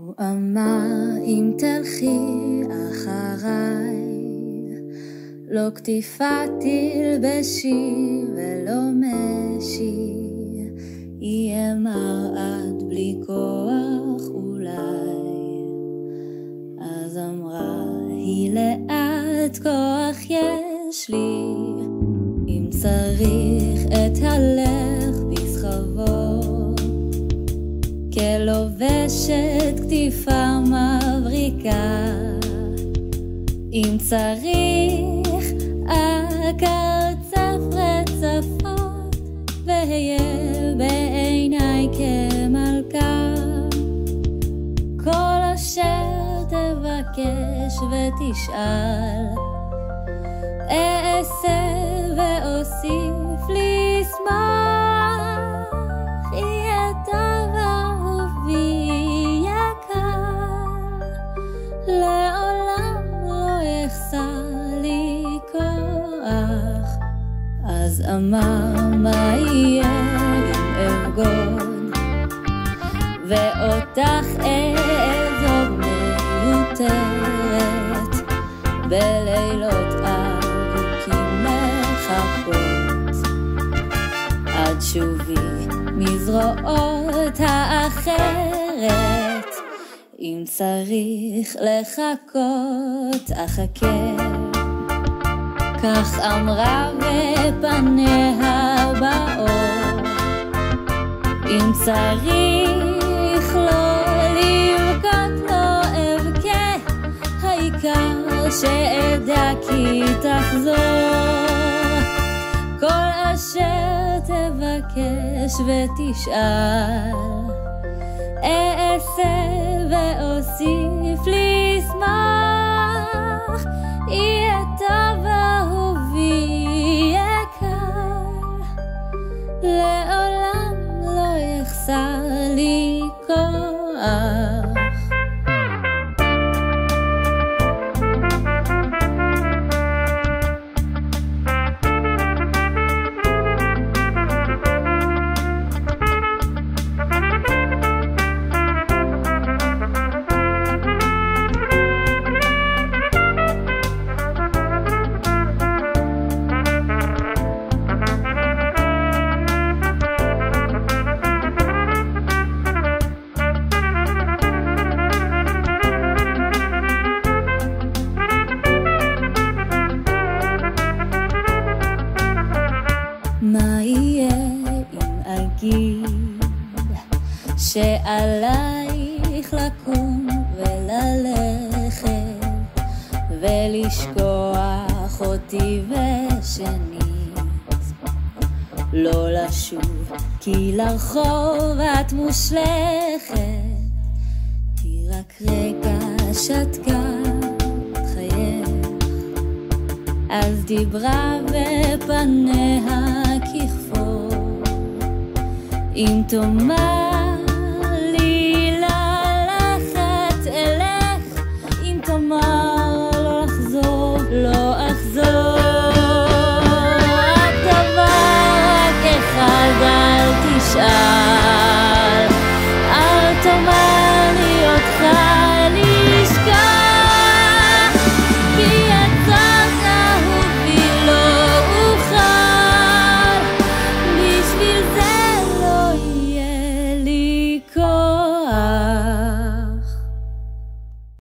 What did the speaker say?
הוא אמר אם תלכי אחריי, לא קטיפה תלבשי ולא משי, יהיה מרעד בלי כוח אולי. אז אמרה היא לאט כוח יש לי, אם צריך את הלך כלובשת כתיפה מבריקה, אם צריך אקרצף רצפות, ואהיה בעיניי כמלכה. כל אשר תבקש ותשאל, אעשה ואוסיף אמר מה יהיה אם אבגוד, ואותך אעזוב מיותרת, בלילות ארוכים לחכות, עד שובי מזרועות האחרת, אם צריך לחכות אחכה. כך אמרה ופניה באור, אם צריך לא לבכות לא אבכה, העיקר שאדע כי תחזור. כל אשר תבקש ותשאל, אעשה ואוסיף לשמוח, יהיה כוח. אם אגיד שעלייך לקום וללכת ולשכוח אותי ושנית. לא לשוב כי לרחוב את מושלכת. היא רק רגע שתקה חייך אז דיברה ופניה אם תאמר לי ללכת אלך, אם תאמר לא לחזור, לא אחזור. רק דבר רק אחד אל תשאל, אל תאמר